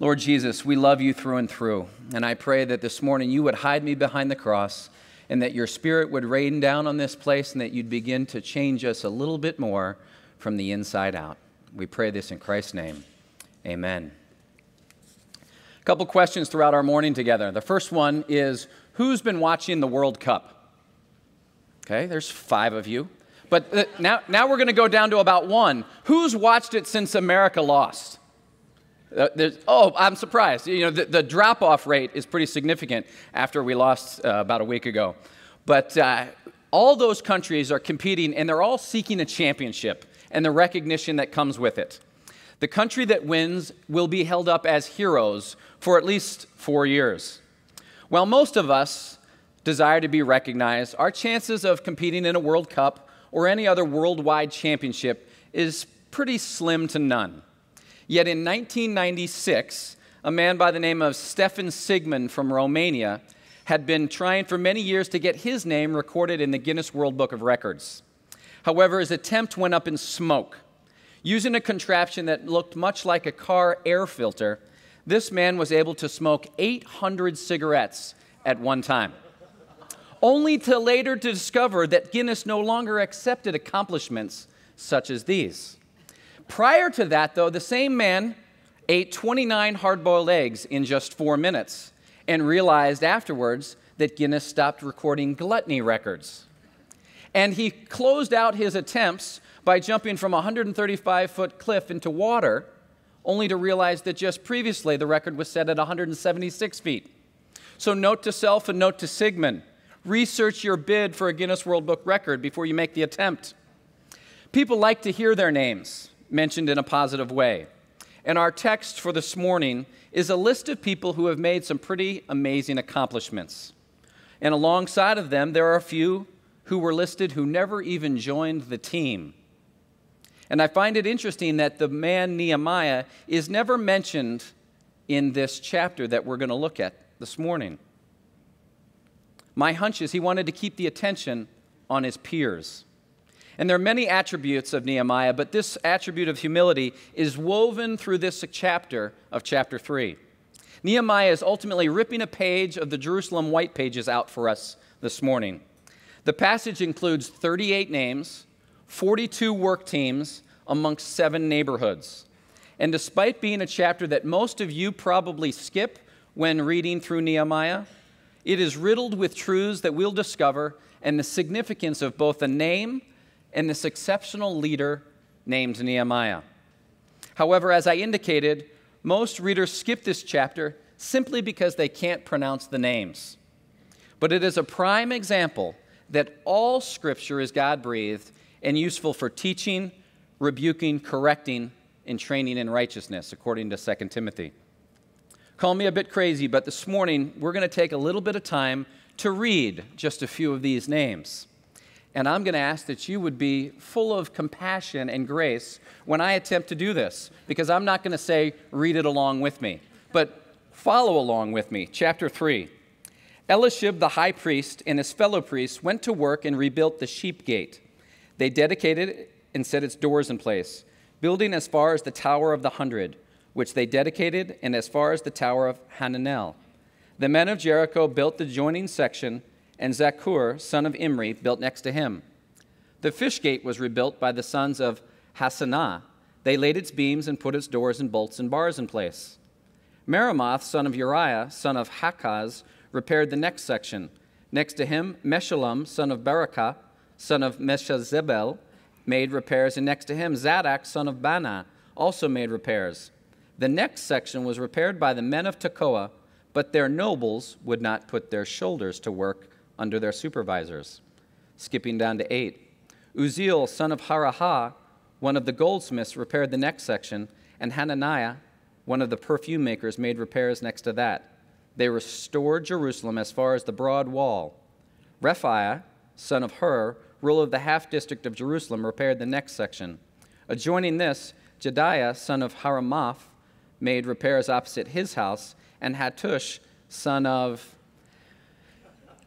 Lord Jesus, we love you through and through. And I pray that this morning you would hide me behind the cross and that your spirit would rain down on this place and that you'd begin to change us a little bit more from the inside out. We pray this in Christ's name. Amen. A couple questions throughout our morning together. The first one is Who's been watching the World Cup? Okay, there's five of you. But uh, now, now we're going to go down to about one. Who's watched it since America lost? Uh, oh, I'm surprised. You know, the, the drop off rate is pretty significant after we lost uh, about a week ago. But uh, all those countries are competing and they're all seeking a championship and the recognition that comes with it. The country that wins will be held up as heroes for at least four years. While most of us desire to be recognized, our chances of competing in a World Cup or any other worldwide championship is pretty slim to none. Yet in 1996, a man by the name of Stefan Sigman from Romania had been trying for many years to get his name recorded in the Guinness World Book of Records. However, his attempt went up in smoke. Using a contraption that looked much like a car air filter, this man was able to smoke 800 cigarettes at one time. Only to later discover that Guinness no longer accepted accomplishments such as these. Prior to that, though, the same man ate 29 hard boiled eggs in just four minutes and realized afterwards that Guinness stopped recording gluttony records. And he closed out his attempts by jumping from a 135 foot cliff into water, only to realize that just previously the record was set at 176 feet. So, note to self and note to Sigmund research your bid for a Guinness World Book record before you make the attempt. People like to hear their names mentioned in a positive way. And our text for this morning is a list of people who have made some pretty amazing accomplishments. And alongside of them, there are a few who were listed who never even joined the team. And I find it interesting that the man Nehemiah is never mentioned in this chapter that we're going to look at this morning. My hunch is he wanted to keep the attention on his peers. And there are many attributes of Nehemiah, but this attribute of humility is woven through this chapter of chapter 3. Nehemiah is ultimately ripping a page of the Jerusalem white pages out for us this morning. The passage includes 38 names, 42 work teams amongst seven neighborhoods. And despite being a chapter that most of you probably skip when reading through Nehemiah, it is riddled with truths that we'll discover and the significance of both the name and this exceptional leader named Nehemiah. However, as I indicated, most readers skip this chapter simply because they can't pronounce the names. But it is a prime example that all scripture is God breathed and useful for teaching, rebuking, correcting, and training in righteousness, according to 2 Timothy. Call me a bit crazy, but this morning we're going to take a little bit of time to read just a few of these names. And I'm going to ask that you would be full of compassion and grace when I attempt to do this, because I'm not going to say, read it along with me, but follow along with me. Chapter 3. Eliashib the high priest and his fellow priests went to work and rebuilt the sheep gate. They dedicated it and set its doors in place, building as far as the Tower of the Hundred, which they dedicated, and as far as the Tower of Hananel. The men of Jericho built the joining section and Zaccur, son of Imri, built next to him. The fish gate was rebuilt by the sons of Hassenaah. They laid its beams and put its doors and bolts and bars in place. Meremoth, son of Uriah, son of Hakkoz, repaired the next section. Next to him, Meshullam, son of Berekah, son of Meshezabel, made repairs, and next to him, Zadok, son of Baana, also made repairs. The next section was repaired by the men of Tekoa, but their nobles would not put their shoulders to work under their supervisors. Skipping down to 8. Uzziel, son of Harahah, one of the goldsmiths, repaired the next section, and Hananiah, one of the perfume makers, made repairs next to that. They restored Jerusalem as far as the broad wall. Rephaiah, son of Hur, ruler of the half district of Jerusalem, repaired the next section. Adjoining this, Jedaiah, son of Haramath, made repairs opposite his house, and Hattush, son of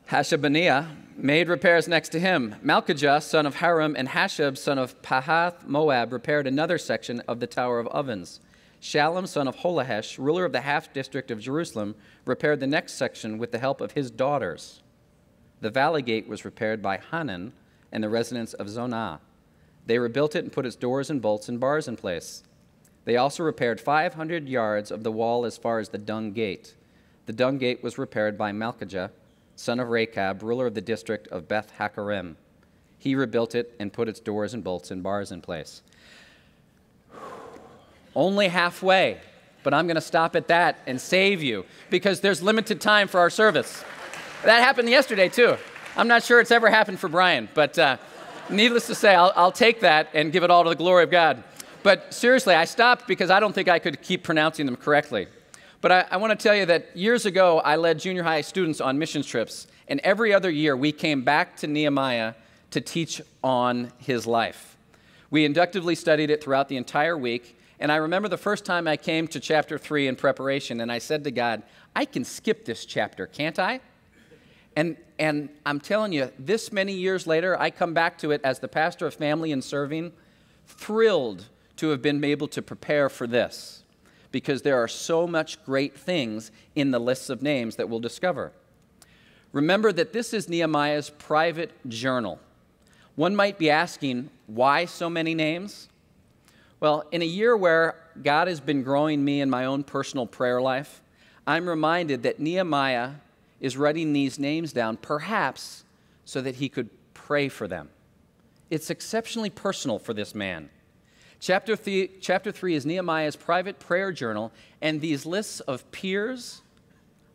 Hashabaniah made repairs next to him. Malchijah, son of Haram, and Hashab, son of Pahath Moab, repaired another section of the Tower of Ovens. Shallum, son of Holahesh, ruler of the half district of Jerusalem, repaired the next section with the help of his daughters. The valley gate was repaired by Hanan and the residents of Zonah. They rebuilt it and put its doors and bolts and bars in place. They also repaired 500 yards of the wall as far as the dung gate. The dung gate was repaired by Malchijah, son of Rechab, ruler of the district of Beth Haccherem. He rebuilt it and put its doors and bolts and bars in place. Only halfway, but I'm going to stop at that and save you because there's limited time for our service. That happened yesterday, too. I'm not sure it's ever happened for Brian, but uh, needless to say, I'll, I'll take that and give it all to the glory of God. But seriously, I stopped because I don't think I could keep pronouncing them correctly. But I, I want to tell you that years ago, I led junior high students on missions trips, and every other year we came back to Nehemiah to teach on his life. We inductively studied it throughout the entire week, and I remember the first time I came to chapter 3 in preparation, and I said to God, I can skip this chapter, can't I? And, and I'm telling you, this many years later, I come back to it as the pastor of family and serving, thrilled to have been able to prepare for this, because there are so much great things in the lists of names that we'll discover. Remember that this is Nehemiah's private journal. One might be asking, why so many names? Well, in a year where God has been growing me in my own personal prayer life, I'm reminded that Nehemiah is writing these names down, perhaps so that he could pray for them. It's exceptionally personal for this man. Chapter three, chapter 3 is Nehemiah's private prayer journal, and these lists of peers,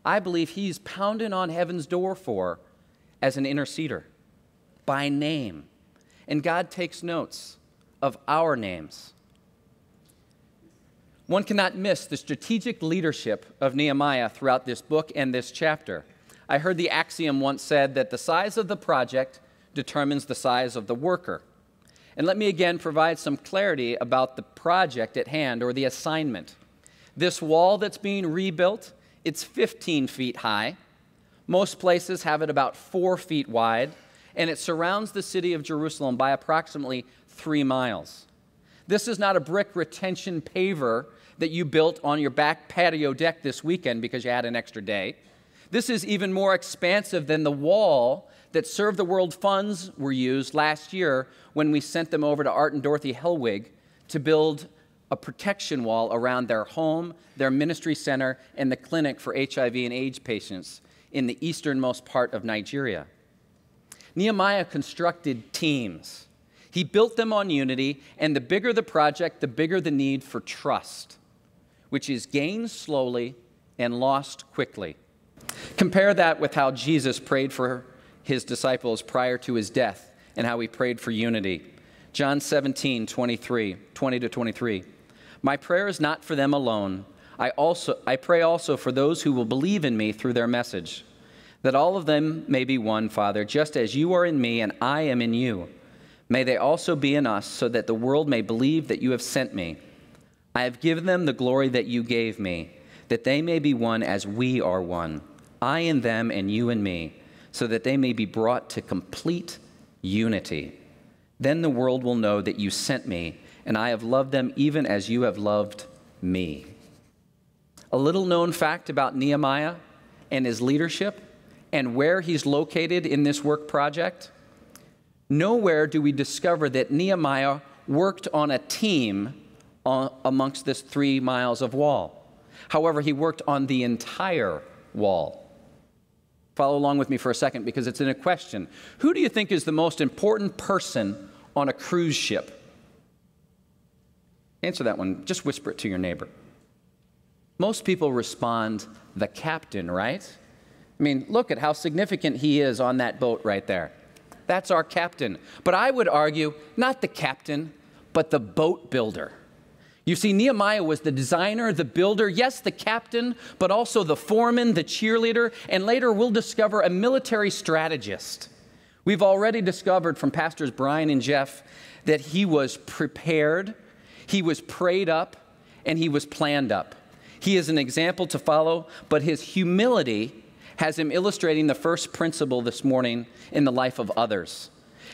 I believe he's pounding on heaven's door for as an interceder by name. And God takes notes of our names. One cannot miss the strategic leadership of Nehemiah throughout this book and this chapter. I heard the axiom once said that the size of the project determines the size of the worker. And let me again provide some clarity about the project at hand or the assignment. This wall that's being rebuilt, it's 15 feet high. Most places have it about four feet wide, and it surrounds the city of Jerusalem by approximately three miles. This is not a brick retention paver that you built on your back patio deck this weekend because you had an extra day. This is even more expansive than the wall that Serve the World funds were used last year when we sent them over to Art and Dorothy Hellwig to build a protection wall around their home, their ministry center, and the clinic for HIV and AIDS patients in the easternmost part of Nigeria. Nehemiah constructed teams he built them on unity, and the bigger the project, the bigger the need for trust, which is gained slowly and lost quickly. Compare that with how Jesus prayed for his disciples prior to his death and how he prayed for unity. John 17, 23, 20 to 23. My prayer is not for them alone. I, also, I pray also for those who will believe in me through their message, that all of them may be one, Father, just as you are in me and I am in you May they also be in us, so that the world may believe that you have sent me. I have given them the glory that you gave me, that they may be one as we are one, I and them and you and me, so that they may be brought to complete unity. Then the world will know that you sent me, and I have loved them even as you have loved me. A little known fact about Nehemiah and his leadership and where he's located in this work project Nowhere do we discover that Nehemiah worked on a team amongst this three miles of wall. However, he worked on the entire wall. Follow along with me for a second because it's in a question. Who do you think is the most important person on a cruise ship? Answer that one. Just whisper it to your neighbor. Most people respond, the captain, right? I mean, look at how significant he is on that boat right there. That's our captain. But I would argue, not the captain, but the boat builder. You see, Nehemiah was the designer, the builder, yes, the captain, but also the foreman, the cheerleader, and later we'll discover a military strategist. We've already discovered from Pastors Brian and Jeff that he was prepared, he was prayed up, and he was planned up. He is an example to follow, but his humility has him illustrating the first principle this morning in the life of others.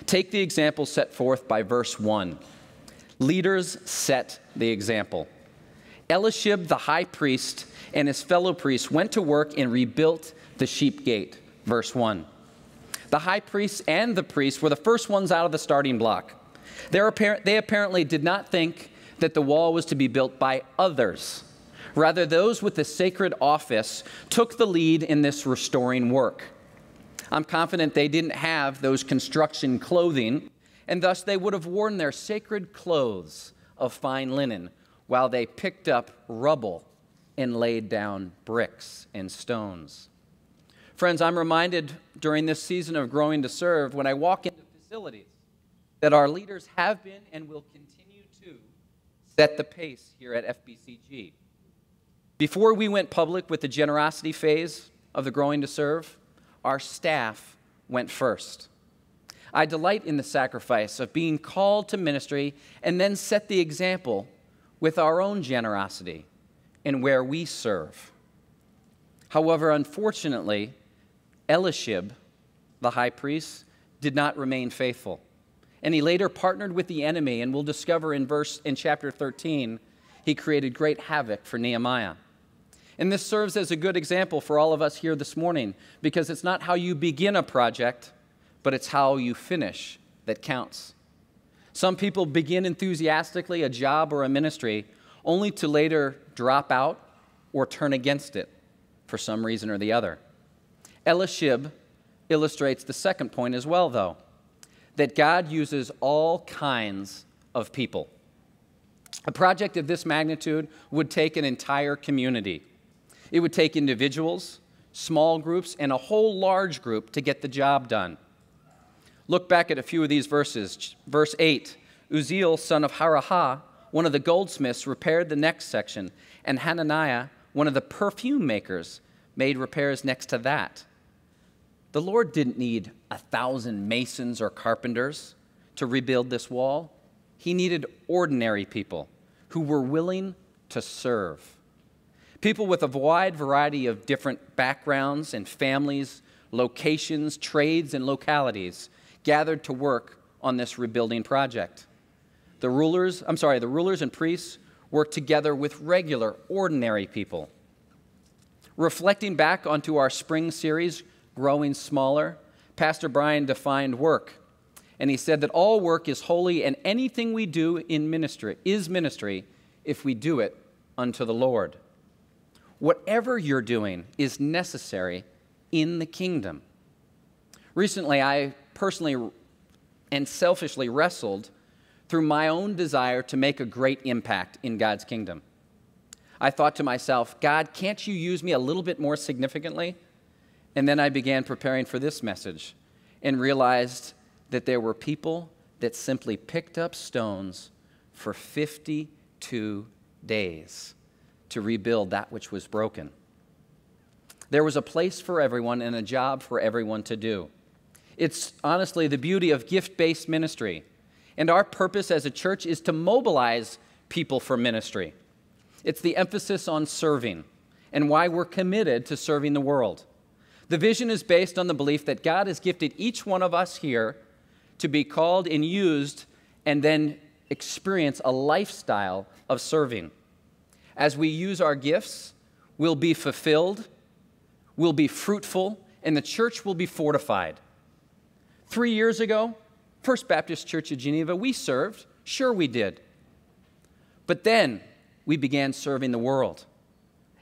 Take the example set forth by verse 1. Leaders set the example. Eliashib the high priest and his fellow priests went to work and rebuilt the sheep gate. Verse 1. The high priests and the priests were the first ones out of the starting block. They apparently did not think that the wall was to be built by others. Rather, those with the sacred office took the lead in this restoring work. I'm confident they didn't have those construction clothing, and thus they would have worn their sacred clothes of fine linen while they picked up rubble and laid down bricks and stones. Friends, I'm reminded during this season of growing to serve when I walk into facilities that our leaders have been and will continue to set the pace here at FBCG. Before we went public with the generosity phase of the Growing to Serve, our staff went first. I delight in the sacrifice of being called to ministry and then set the example with our own generosity in where we serve. However, unfortunately, Eliashib, the high priest, did not remain faithful. And he later partnered with the enemy, and we'll discover in verse in chapter 13, he created great havoc for Nehemiah. And this serves as a good example for all of us here this morning because it's not how you begin a project, but it's how you finish that counts. Some people begin enthusiastically a job or a ministry only to later drop out or turn against it for some reason or the other. Eliashib illustrates the second point as well, though that God uses all kinds of people. A project of this magnitude would take an entire community. It would take individuals, small groups, and a whole large group to get the job done. Look back at a few of these verses. Verse 8 Uzziel, son of Harahah, one of the goldsmiths, repaired the next section, and Hananiah, one of the perfume makers, made repairs next to that. The Lord didn't need a thousand masons or carpenters to rebuild this wall. He needed ordinary people who were willing to serve. People with a wide variety of different backgrounds and families, locations, trades, and localities gathered to work on this rebuilding project. The rulers, I'm sorry, the rulers and priests worked together with regular, ordinary people. Reflecting back onto our spring series, Growing Smaller, Pastor Brian defined work. And he said that all work is holy, and anything we do in ministry is ministry if we do it unto the Lord whatever you're doing is necessary in the kingdom. Recently, I personally and selfishly wrestled through my own desire to make a great impact in God's kingdom. I thought to myself, God, can't you use me a little bit more significantly? And then I began preparing for this message and realized that there were people that simply picked up stones for 52 days to rebuild that which was broken. There was a place for everyone and a job for everyone to do. It's honestly the beauty of gift based ministry. And our purpose as a church is to mobilize people for ministry. It's the emphasis on serving and why we're committed to serving the world. The vision is based on the belief that God has gifted each one of us here to be called and used and then experience a lifestyle of serving as we use our gifts, we'll be fulfilled, we'll be fruitful, and the church will be fortified. Three years ago, First Baptist Church of Geneva, we served. Sure, we did. But then we began serving the world.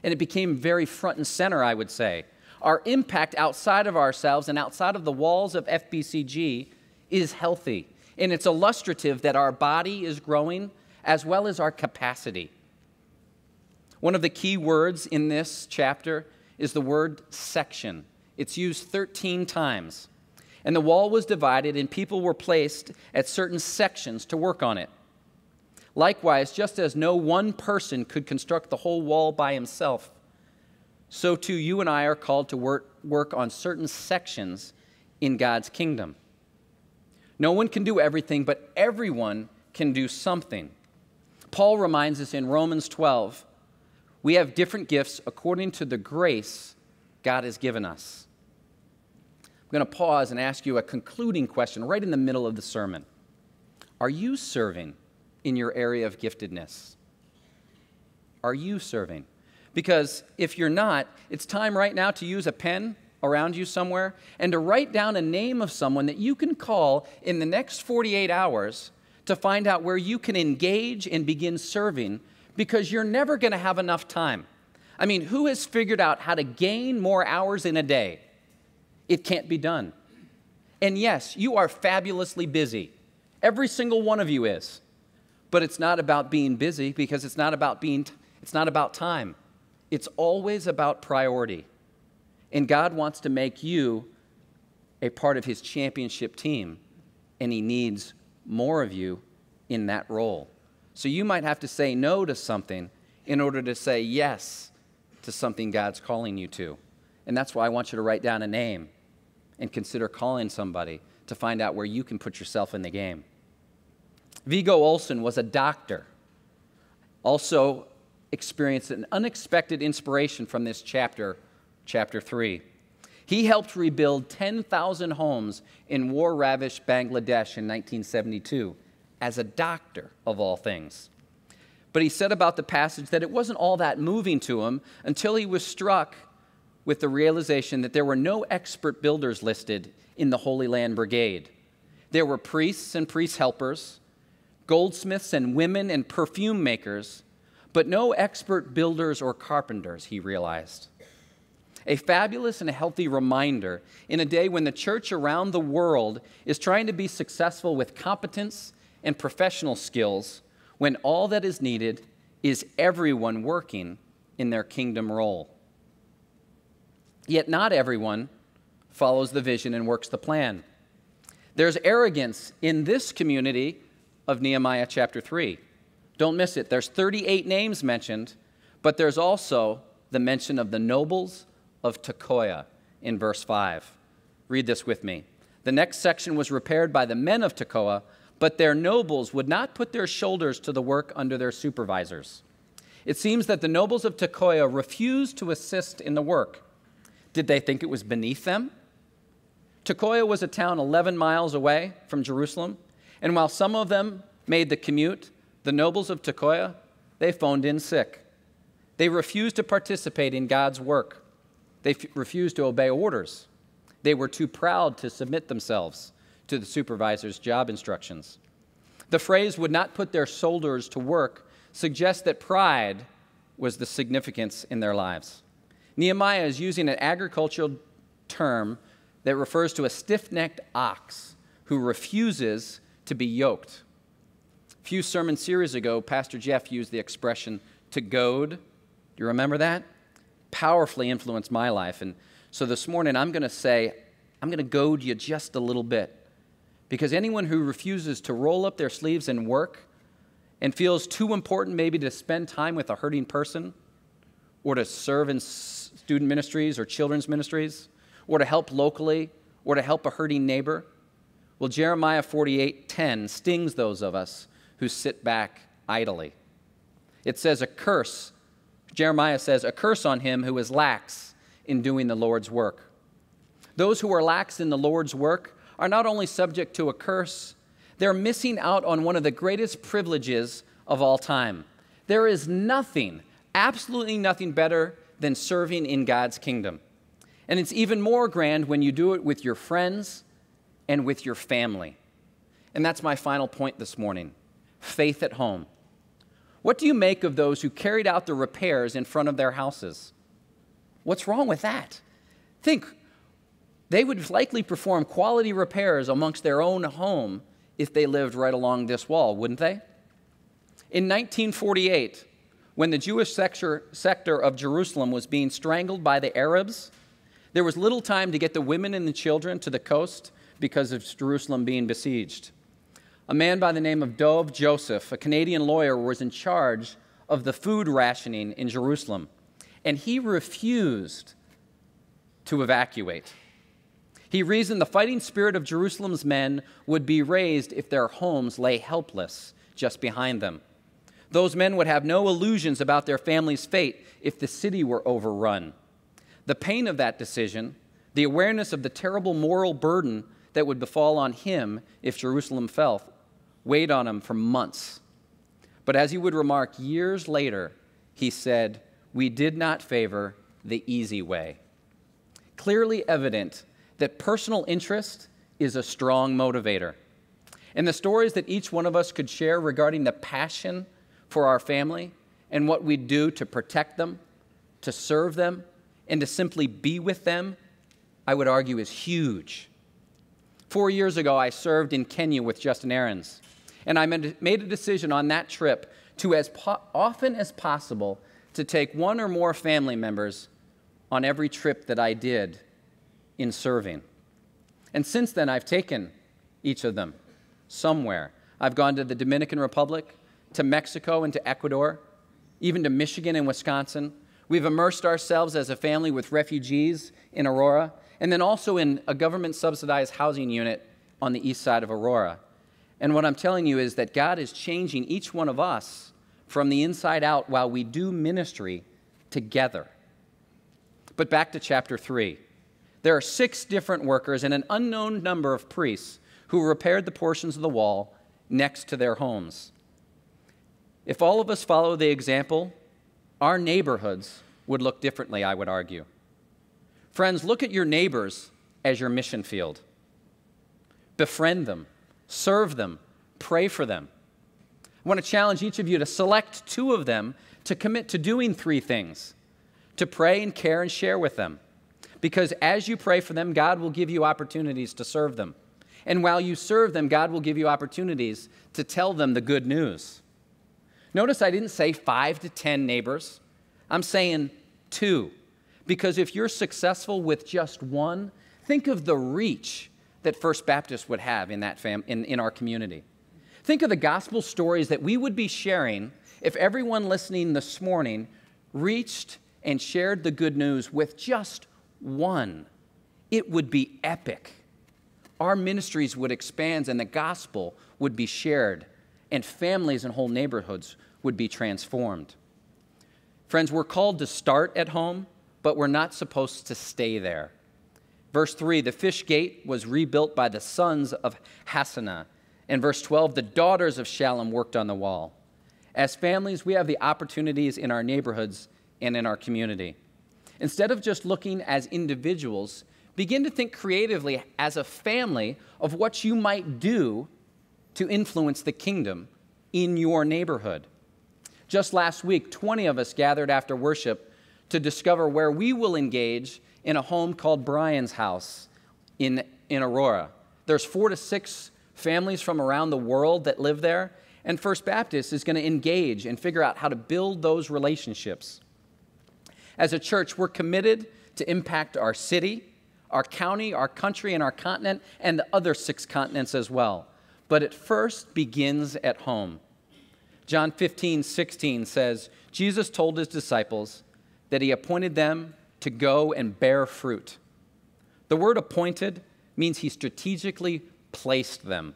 And it became very front and center, I would say. Our impact outside of ourselves and outside of the walls of FBCG is healthy. And it's illustrative that our body is growing as well as our capacity. One of the key words in this chapter is the word section. It's used 13 times. And the wall was divided, and people were placed at certain sections to work on it. Likewise, just as no one person could construct the whole wall by himself, so too you and I are called to work, work on certain sections in God's kingdom. No one can do everything, but everyone can do something. Paul reminds us in Romans 12 we have different gifts according to the grace God has given us. I'm going to pause and ask you a concluding question right in the middle of the sermon. Are you serving in your area of giftedness? Are you serving? Because if you're not, it's time right now to use a pen around you somewhere and to write down a name of someone that you can call in the next 48 hours to find out where you can engage and begin serving because you're never going to have enough time. I mean, who has figured out how to gain more hours in a day? It can't be done. And yes, you are fabulously busy. Every single one of you is. But it's not about being busy because it's not about being it's not about time. It's always about priority. And God wants to make you a part of his championship team, and he needs more of you in that role. So you might have to say no to something in order to say yes to something God's calling you to. And that's why I want you to write down a name and consider calling somebody to find out where you can put yourself in the game. Viggo Olsen was a doctor, also experienced an unexpected inspiration from this chapter, chapter 3. He helped rebuild 10,000 homes in war ravaged Bangladesh in 1972 as a doctor, of all things. But he said about the passage that it wasn't all that moving to him until he was struck with the realization that there were no expert builders listed in the Holy Land Brigade. There were priests and priest helpers, goldsmiths and women and perfume makers, but no expert builders or carpenters, he realized. A fabulous and a healthy reminder in a day when the church around the world is trying to be successful with competence and professional skills, when all that is needed is everyone working in their kingdom role. Yet not everyone follows the vision and works the plan. There's arrogance in this community of Nehemiah chapter 3. Don't miss it. There's 38 names mentioned, but there's also the mention of the nobles of Tekoa in verse 5. Read this with me. The next section was repaired by the men of Tekoa, but their nobles would not put their shoulders to the work under their supervisors. It seems that the nobles of Tekoa refused to assist in the work. Did they think it was beneath them? Tekoa was a town 11 miles away from Jerusalem, and while some of them made the commute, the nobles of Tekoa, they phoned in sick. They refused to participate in God's work. They f- refused to obey orders. They were too proud to submit themselves to the supervisor's job instructions. The phrase would not put their shoulders to work suggests that pride was the significance in their lives. Nehemiah is using an agricultural term that refers to a stiff necked ox who refuses to be yoked. A few sermon series ago, Pastor Jeff used the expression to goad. Do you remember that? Powerfully influenced my life. And so this morning, I'm going to say, I'm going to goad you just a little bit. Because anyone who refuses to roll up their sleeves and work and feels too important maybe to spend time with a hurting person or to serve in student ministries or children's ministries, or to help locally, or to help a hurting neighbor? Well, Jeremiah 48:10 stings those of us who sit back idly. It says a curse. Jeremiah says a curse on him who is lax in doing the Lord's work. Those who are lax in the Lord's work are not only subject to a curse, they're missing out on one of the greatest privileges of all time. There is nothing, absolutely nothing better than serving in God's kingdom. And it's even more grand when you do it with your friends and with your family. And that's my final point this morning faith at home. What do you make of those who carried out the repairs in front of their houses? What's wrong with that? Think, they would likely perform quality repairs amongst their own home if they lived right along this wall, wouldn't they? In 1948, when the Jewish sector, sector of Jerusalem was being strangled by the Arabs, there was little time to get the women and the children to the coast because of Jerusalem being besieged. A man by the name of Dov Joseph, a Canadian lawyer, was in charge of the food rationing in Jerusalem, and he refused to evacuate. He reasoned the fighting spirit of Jerusalem's men would be raised if their homes lay helpless just behind them. Those men would have no illusions about their family's fate if the city were overrun. The pain of that decision, the awareness of the terrible moral burden that would befall on him if Jerusalem fell, weighed on him for months. But as he would remark years later, he said, We did not favor the easy way. Clearly evident that personal interest is a strong motivator. And the stories that each one of us could share regarding the passion for our family and what we do to protect them, to serve them, and to simply be with them, I would argue is huge. Four years ago, I served in Kenya with Justin Aarons, and I made a decision on that trip to, as po- often as possible, to take one or more family members on every trip that I did in serving. And since then, I've taken each of them somewhere. I've gone to the Dominican Republic, to Mexico, and to Ecuador, even to Michigan and Wisconsin. We've immersed ourselves as a family with refugees in Aurora, and then also in a government subsidized housing unit on the east side of Aurora. And what I'm telling you is that God is changing each one of us from the inside out while we do ministry together. But back to chapter 3. There are six different workers and an unknown number of priests who repaired the portions of the wall next to their homes. If all of us follow the example, our neighborhoods would look differently, I would argue. Friends, look at your neighbors as your mission field. Befriend them, serve them, pray for them. I want to challenge each of you to select two of them to commit to doing three things to pray and care and share with them. Because as you pray for them, God will give you opportunities to serve them. And while you serve them, God will give you opportunities to tell them the good news. Notice I didn't say five to 10 neighbors, I'm saying two. Because if you're successful with just one, think of the reach that First Baptist would have in, that fam- in, in our community. Think of the gospel stories that we would be sharing if everyone listening this morning reached and shared the good news with just one. It would be epic our ministries would expand and the gospel would be shared, and families and whole neighborhoods would be transformed. Friends, we're called to start at home, but we're not supposed to stay there. Verse 3 the fish gate was rebuilt by the sons of Hassenaah. And verse 12 the daughters of Shallum worked on the wall. As families, we have the opportunities in our neighborhoods and in our community. Instead of just looking as individuals, begin to think creatively as a family of what you might do to influence the kingdom in your neighborhood. Just last week, 20 of us gathered after worship to discover where we will engage in a home called Brian's House in, in Aurora. There's four to six families from around the world that live there, and First Baptist is going to engage and figure out how to build those relationships. As a church, we're committed to impact our city, our county, our country, and our continent, and the other six continents as well. But it first begins at home. John 15, 16 says, Jesus told his disciples that he appointed them to go and bear fruit. The word appointed means he strategically placed them.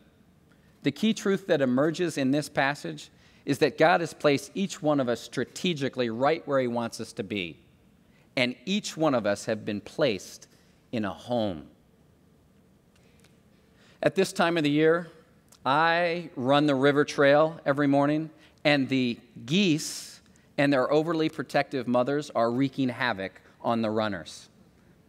The key truth that emerges in this passage is that God has placed each one of us strategically right where he wants us to be. And each one of us have been placed in a home. At this time of the year, I run the river trail every morning, and the geese and their overly protective mothers are wreaking havoc on the runners.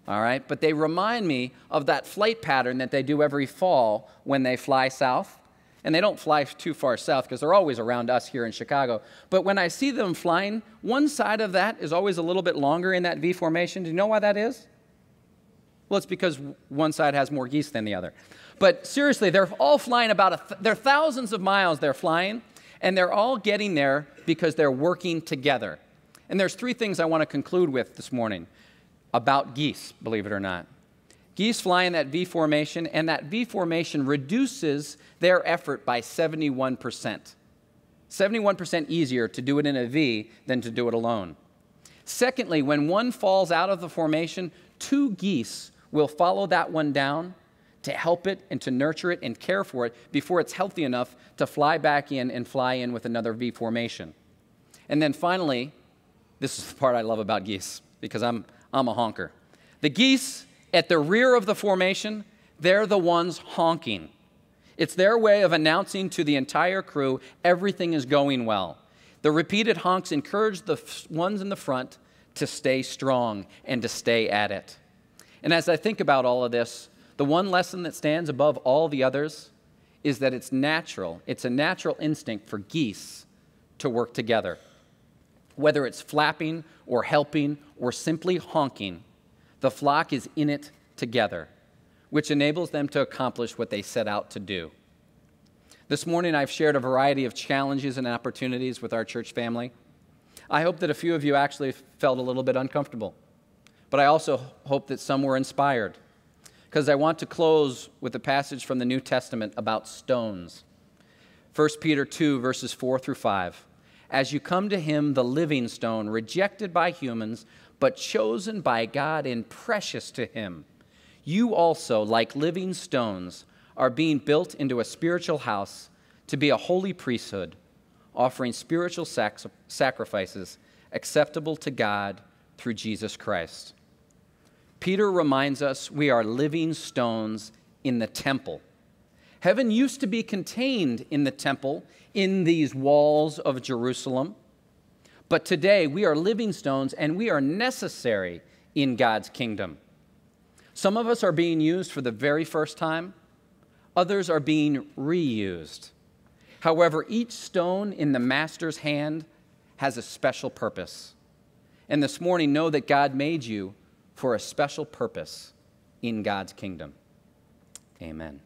All right? But they remind me of that flight pattern that they do every fall when they fly south. And they don't fly too far south because they're always around us here in Chicago. But when I see them flying, one side of that is always a little bit longer in that V formation. Do you know why that is? Well, it's because one side has more geese than the other. But seriously, they're all flying about, a th- they're thousands of miles they're flying, and they're all getting there because they're working together. And there's three things I want to conclude with this morning about geese, believe it or not. Geese fly in that V formation, and that V formation reduces their effort by 71%. 71% easier to do it in a V than to do it alone. Secondly, when one falls out of the formation, two geese will follow that one down to help it and to nurture it and care for it before it's healthy enough to fly back in and fly in with another V formation. And then finally, this is the part I love about geese because I'm, I'm a honker. The geese at the rear of the formation, they're the ones honking. It's their way of announcing to the entire crew everything is going well. The repeated honks encourage the ones in the front to stay strong and to stay at it. And as I think about all of this, the one lesson that stands above all the others is that it's natural. It's a natural instinct for geese to work together. Whether it's flapping or helping or simply honking, the flock is in it together, which enables them to accomplish what they set out to do. This morning, I've shared a variety of challenges and opportunities with our church family. I hope that a few of you actually felt a little bit uncomfortable, but I also hope that some were inspired because I want to close with a passage from the New Testament about stones. 1 Peter 2, verses 4 through 5. As you come to him, the living stone, rejected by humans, but chosen by God and precious to him, you also, like living stones, are being built into a spiritual house to be a holy priesthood, offering spiritual sac- sacrifices acceptable to God through Jesus Christ. Peter reminds us we are living stones in the temple. Heaven used to be contained in the temple, in these walls of Jerusalem. But today we are living stones and we are necessary in God's kingdom. Some of us are being used for the very first time, others are being reused. However, each stone in the Master's hand has a special purpose. And this morning, know that God made you for a special purpose in God's kingdom. Amen.